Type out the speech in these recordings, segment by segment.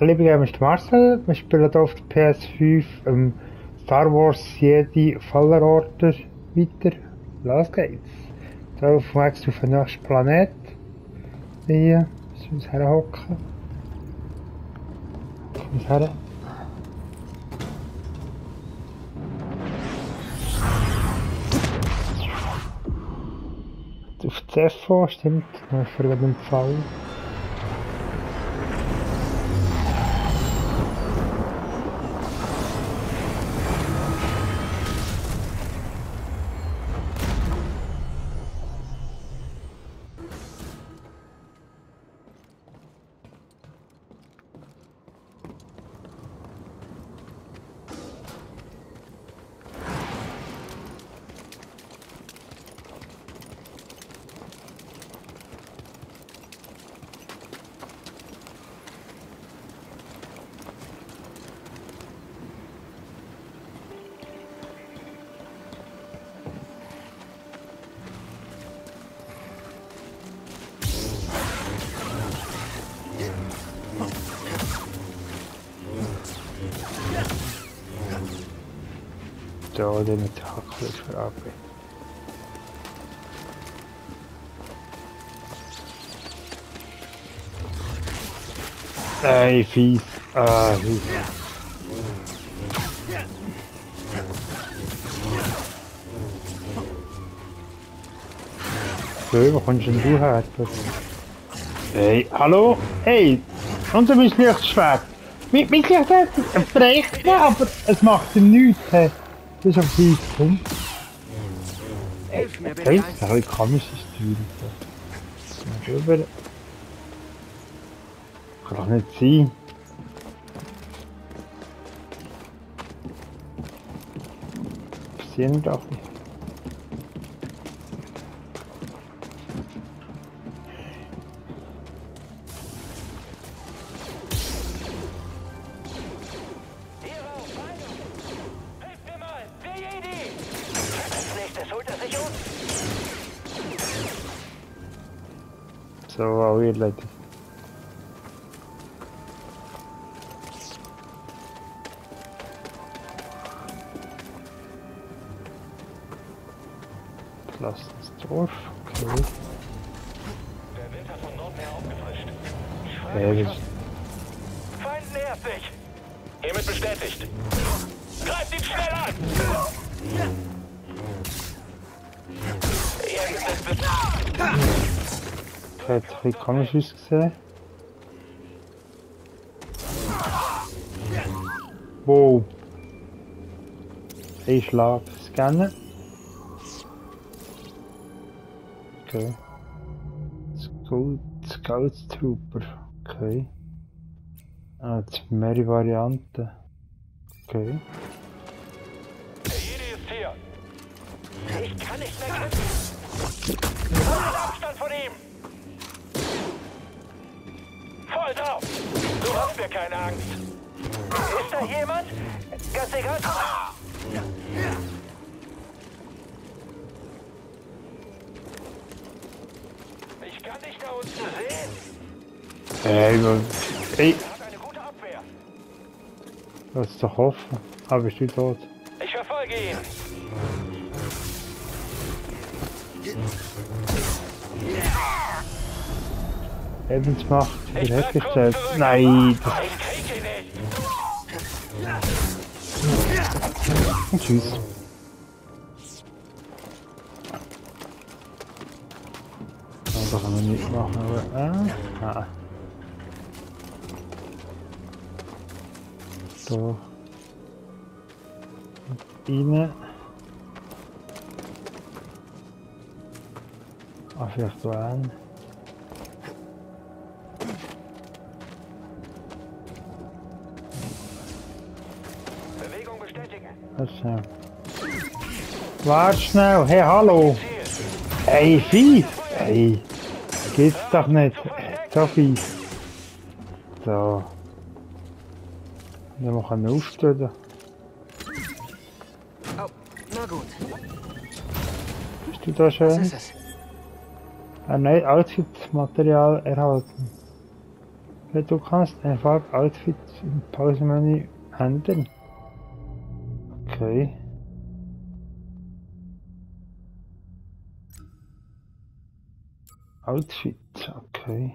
Liebe Gamer, ist Marcel. Wir spielen hier auf der PS5 ähm, Star Wars Jedi Fallerorder weiter. Los geht's. So, auf dem Weg auf den nächsten Planet. Hier, müssen wir uns herhocken. Kommen wir her. Auf Zepho, stimmt, für den Fall. Da den mit Hackfleisch verarbeiten. Ey, fies. Ah, fies. So, wo kommst denn du her? Hey, hallo? Hey, unser mein Lichtschwert. Mein, mein Lichtschwert bricht mir, aber es macht ihm nichts. Hey. Das ist. Hilf mir bitte. Hey, Eins. das ist komisches Steuern. Kann doch nicht sein. Passieren doch nicht. So, auch ihr Leute. Lass das Dorf. Okay. Der Wind hat von Norden her aufgefrischt. Äh, hat ein bisschen komisch ausgesehen. Wow. Ein Schlag scannen. Okay. Scout, Scout Trooper. Okay. Ah, jetzt mehrere Varianten. Okay. Der Jedi ist hier! Ich kann nicht mehr kämpfen! Haltet Abstand von ihm! Voll drauf! Du hast mir keine Angst! Ist da jemand? Ganz egal. Ich kann dich da unten sehen! Ey, Mann. Ey, Er hat eine gute Abwehr! das ist doch offen. Ah, bist du tot? Ich verfolge ihn! Lebensmacht Ich bleib wiederhergestellt. kurz zurück. Nein, das Ich nicht! Tschüss. Also kann man nicht machen, aber. Ah, ah. So. Rein. Ah, vielleicht so ein. Bewegung bestätigen. Warte schnell. Warte schnell. Hey, hallo. Ey, fies! Ey, geht's doch nicht. So fies. So. Dann machen wir aufstehen. Oh, na gut. Bist du da schön? Ein neues Outfit-Material erhalten. Du kannst einfach Outfit im Pausenmenü ändern. Okay. Outfit, okay.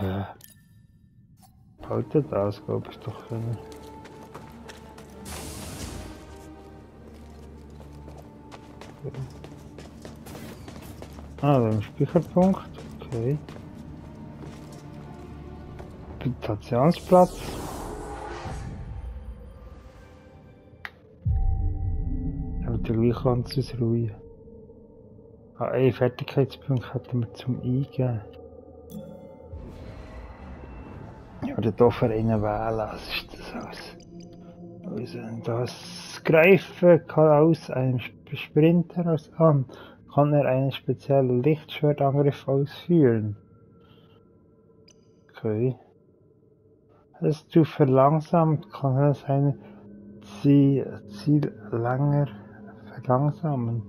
Ja. Heute das, glaube ich doch. Können. Ah, ein Speicherpunkt. Okay. Meditationsplatz. Aber der gleich ganz ausruhen. Ah, ein Fertigkeitspunkt hätten wir zum Eingeben. Oder hier für einen wählen, was ist das aus? Also, das Greifen kann aus einem Sprinter aus an, kann er einen speziellen Lichtschwertangriff ausführen. Okay. Es zu verlangsamt kann er sein Ziel, länger verlangsamen.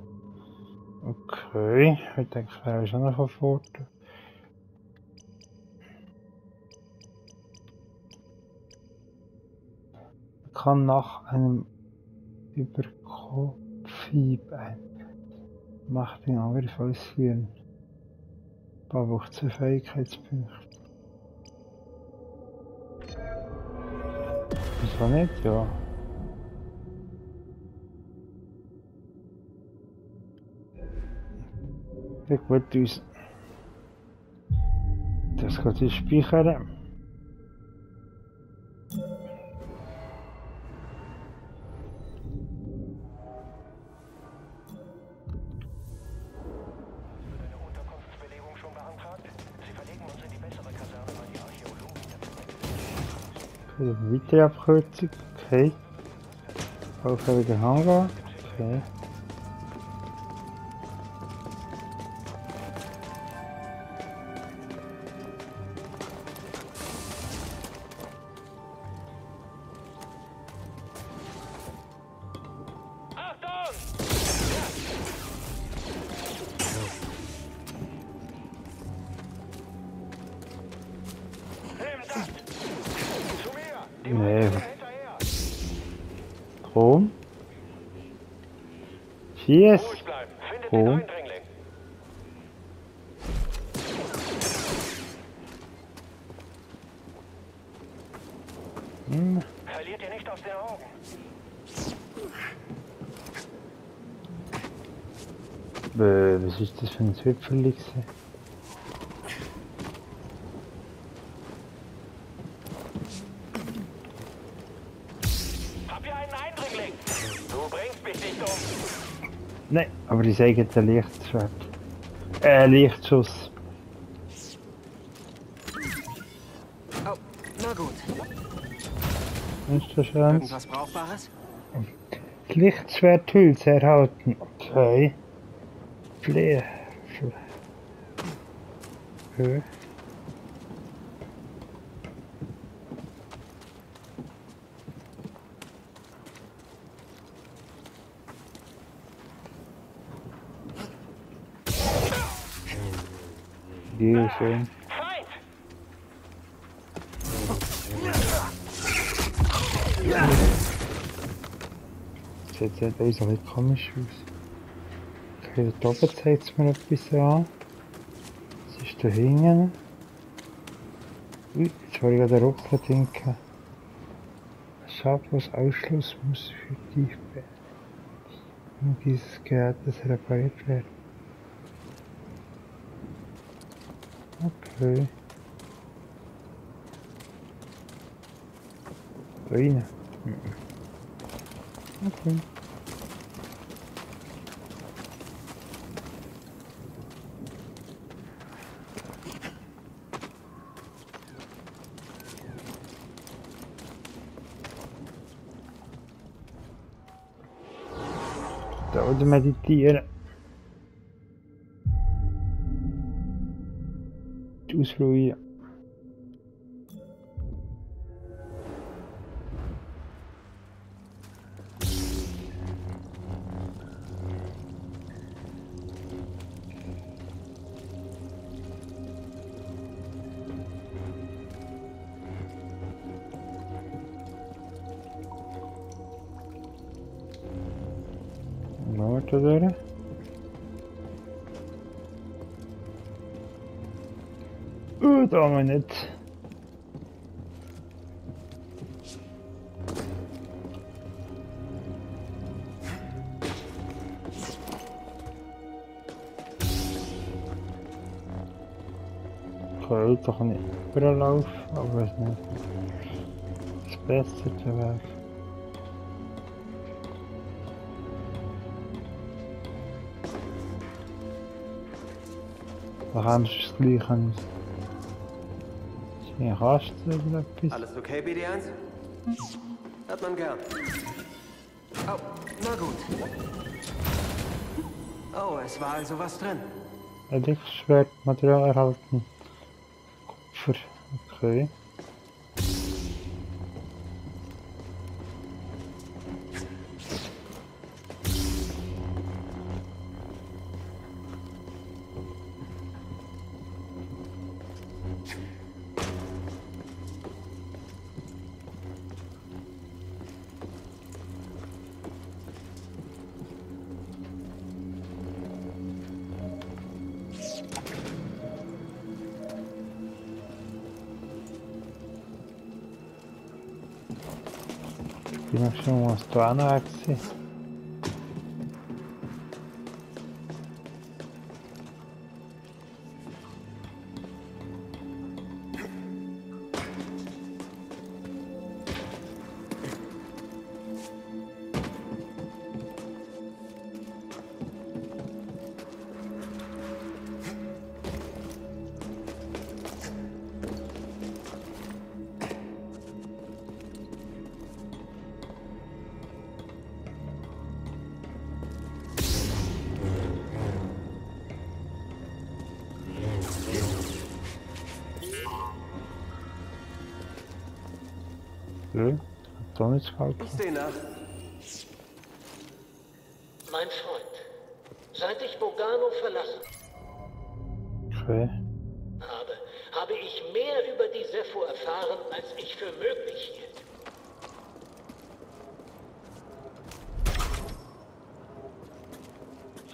Okay, ich denke, das wäre schon noch von Vorteil. kann nach einem Überkopfhieb ein Macht den Angriff ausführen. Braucht zwei Fähigkeitspunkte. Wieso nicht? Ja. Ich gut uns. Das geht weitere Abkürzung. Okay. Auffälliger Hangar. Okay. Findet Oh. den Eindringling! Hm. Verliert ihr nicht aus den Augen! Äh, was ist das für ein Zwiebeln? Hab hier einen Eindringling! Du bringst mich nicht um! Nein, aber die sagen ein Lichtschwert. Äh, Lichtschuss. Oh, na gut. Ist das schön? Irgendwas Brauchbares? Lichtschwerthülse erhalten. Okay. Fle Höhe. Die schön. Das sieht jetzt alles ein komisch aus. Okay, da oben zeigt es mir etwas an. Was ist da hinten? Ui, jetzt war ich gerade ruckelt denken. Schadlos Ausschluss muss für die um dieses Gerät das repariert werden. Okay. Da rein. Mhm. Okay. Da oder meditieren. Não é var? Uh, da haben wir nicht. Da kann ich überlaufen, aber es nicht das bessere Weg. Da kannst du das gleiche an. Hier kannst du oder etwas. Alles okay, BD1? Hat man gern. Oh, na gut. Oh, es war also was drin. Schwert, Material erhalten. Kupfer, okay. Aqui nós chamamos Toanaxi. Nö, hat doch nichts gehalten. Ich seh nach. Mein Freund, seit ich Bogano verlassen Okay. habe, habe ich mehr über die Sepho erfahren, als ich für möglich hielt.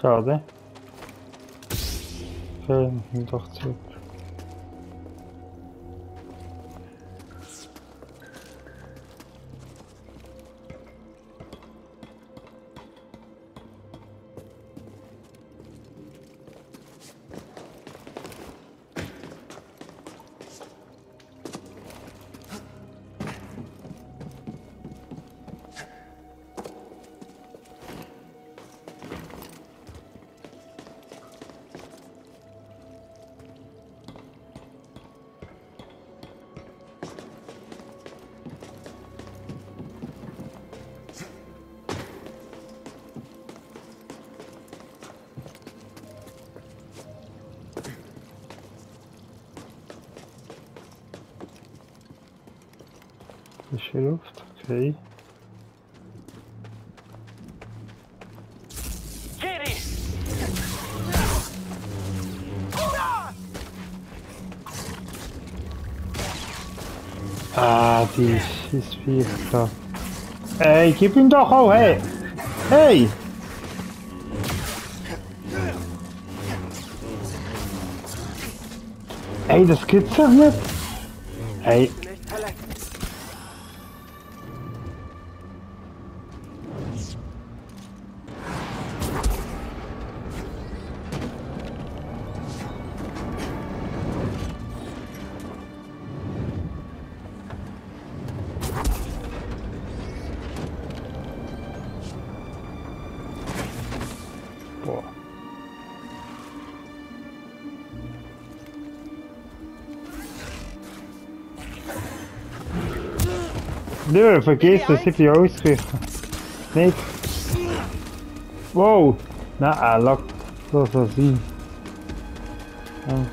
Schade. Okay, doch zurück. Frische Luft, okay. Ah, die Schissviecher. Ey, gib ihm doch auch, hey! Hey! Ey, das gibt's doch nicht! Ey, Nö, vergiss das, ich bin ausgewichen. Nicht. Wow! Nein, lass das so sein. Ja.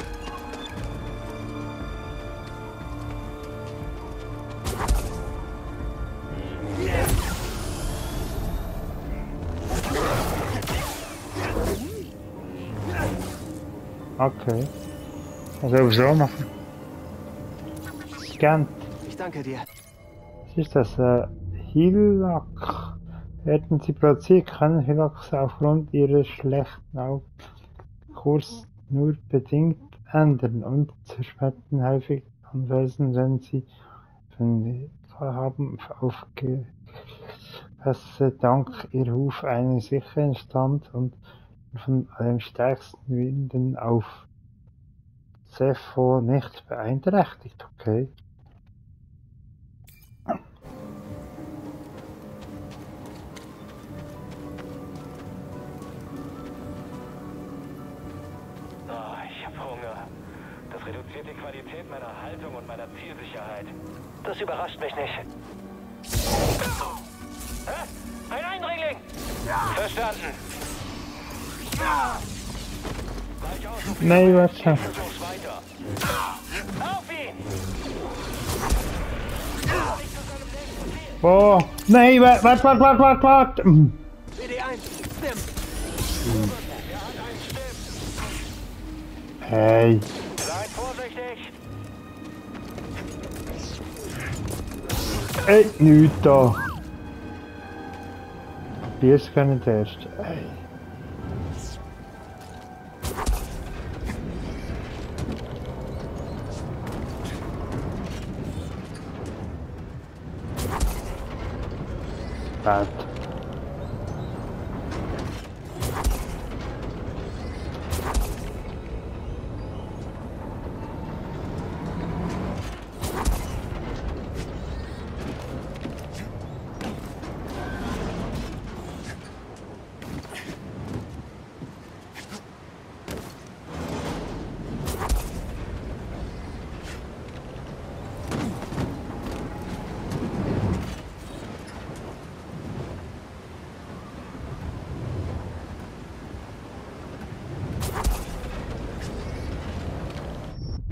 Okay. Also so machen. Scan. Ich danke dir. Ist das? Äh, Hillack. Werden sie produziert, kann Hyrax aufgrund ihres schlechten Augenkurs nur bedingt ändern und zerschmettern häufig Anwesen, wenn sie von haben aufgepasst dank ihr Huf einen sicheren Stand und von den stärksten Winden auf Zepho nicht beeinträchtigt, okay? Hunger. Das reduziert die Qualität meiner Haltung und meiner Zielsicherheit. Das überrascht mich nicht. Hä? Ein Eindringling! Verstanden. Weich aus, du Nein, ihn! Boah! Nein, warte, warte, warte, warte, warte, Hey, Seid vorsichtig! ey, nichts da. Probier's gar nicht erst. Ey. Bad.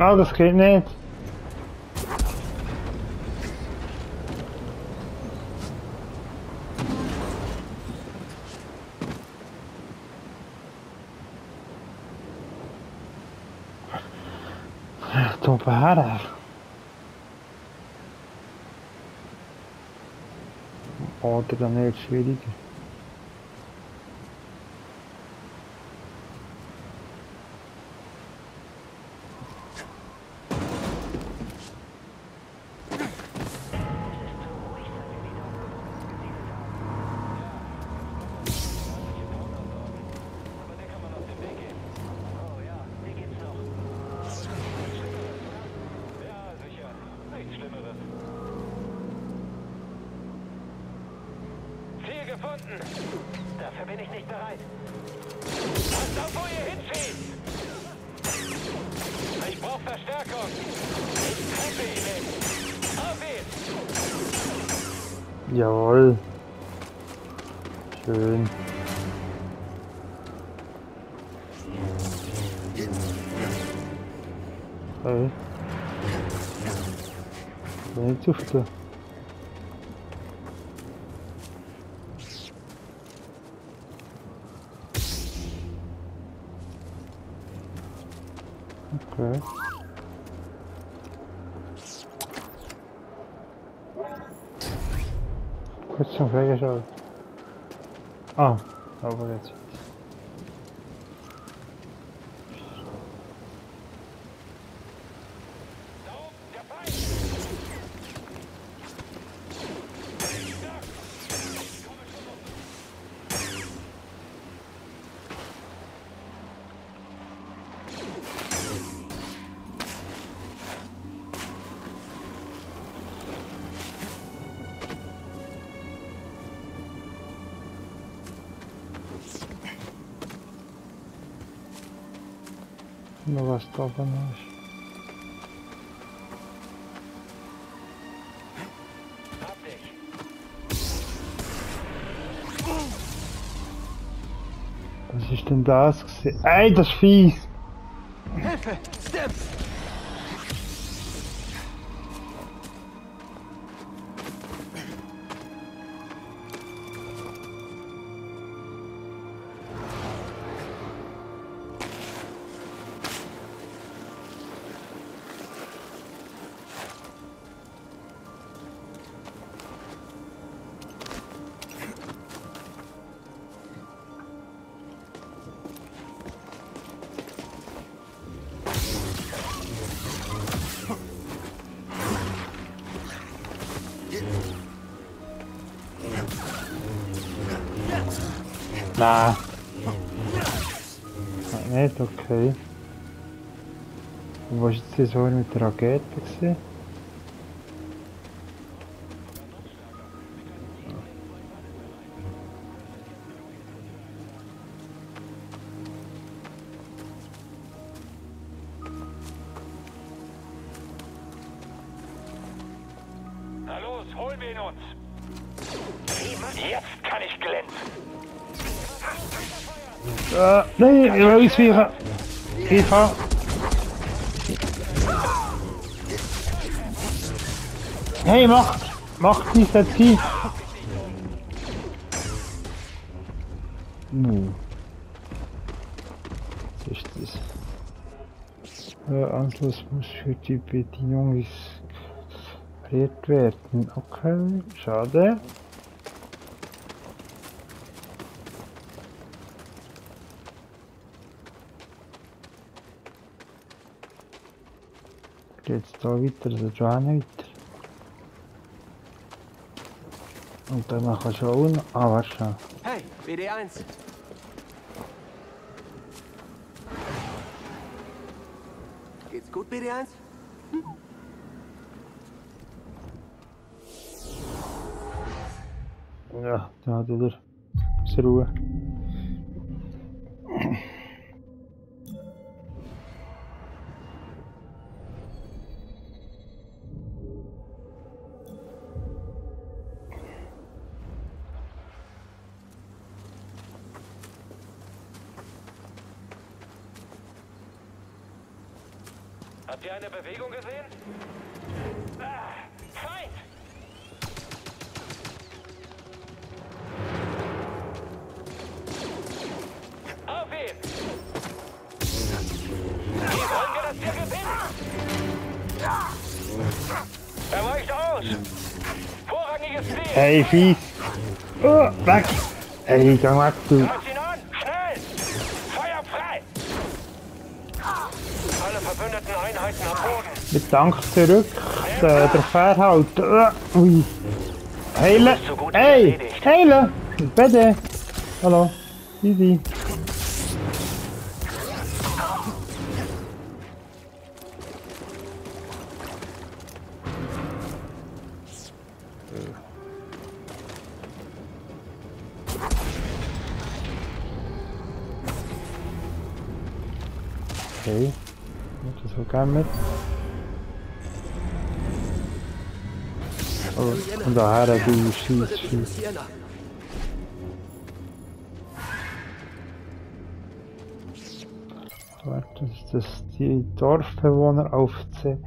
Nou, dat vergeet niet. Tompada. Oh, ik dan net Zweden. Gefunden! Dafür bin ich nicht bereit. Passt auf, wo ihr hinzieht! Ich brauche Verstärkung! Ich treffe ihn nicht! Auf ihn! Jawohl. Schön. Hey. Nicht zufrieden. Kurz schon freigeschaut. Ah, aber jetzt. Hab dich! Was ist denn das? Ey, das ist fies! Hilfe! Stim! Nein. Nein, nicht, okay. Und was ist jetzt so mit Will ausweichen. Ich fahr. Hey, macht! Macht nicht das. Was ist das? Äh, Anschluss muss für die Bedienung repariert werden. Okay, schade. Geht's da weiter, also da auch nicht weiter. Und dann kannst du auch noch... Ah, warte schon. Hey, BD1. Geht's gut, BD1? Ja, da hat er aus Ruhe. Habt ihr eine Bewegung gesehen? Ah, Feind! Auf ihn! Wie wollen wir das hier gewinnen? Er weicht aus! Vorrangiges Ziel! Hey, fies! Oh, weg! Hey, geh weg, du! Am Boden! Mit Dank zurück, der, der Fährhalt. Uh, ui. Heilen! So gut Hey! erledigt. Heilen! Bitte! Hallo! Easy! Okay. Nimmt das sogar mit. Oh, von daher, du schießt, schießt. Warte, ist das die Dorfbewohner auf Ce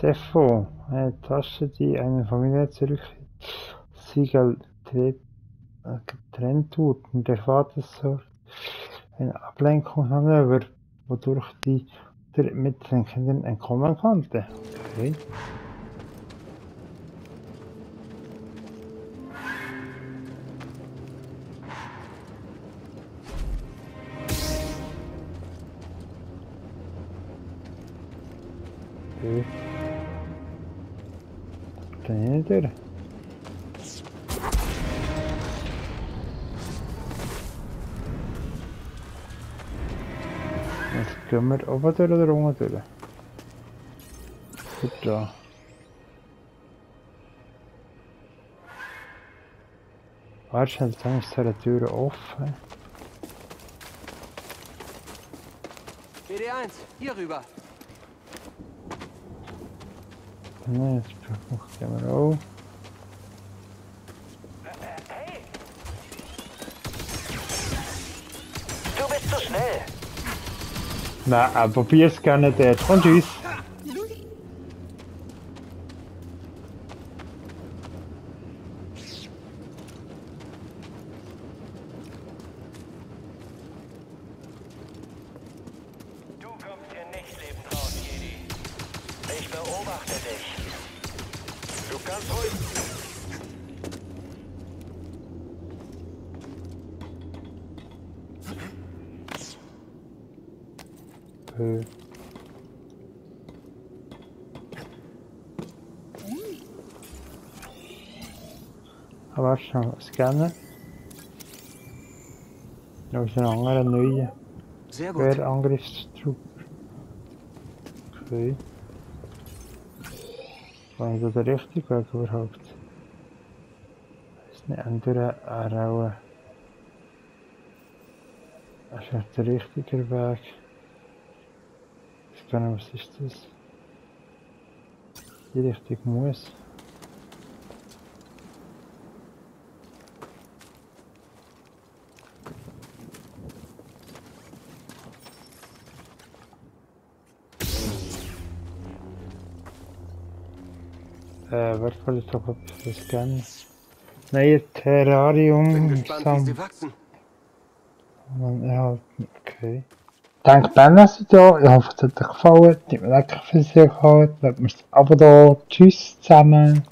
Cefo? Eine Tasche, die eine Familie zurück Siegel äh, getrennt wurde. Und der Vater so ein Ablenkungsmanöver, wodurch die mit den Kindern entkommen konnte. Okay. Dann hinter. Jetzt gehen wir oben durch oder unten durch? Gut da. Dann ist die Tür offen. BD1, hier rüber. Gehen wir auch. Hey! Du bist zu schnell! Nein, äh, probier's gerne dort. Und tschüss. Aber schon, scannen. Da ist ein anderer neuer Sehr gut. Querangriffstrupp. Okay. War ich da der richtige Weg überhaupt? Ist nicht andere Araue. Das ist der richtige Weg. Ich weiß gar nicht, was ist das? Die Richtung muss. Äh, wertvoll ist doch etwas für Scan. Neue Bin Terrarium gespannt, wie sie wachsen. man erhalten. Okay. Danke Ben, dass du da. Ich hoffe, es hat dir gefallen. Hat mir lecker für Sie gefallen. Lasst mir das Abo da. Tschüss zusammen.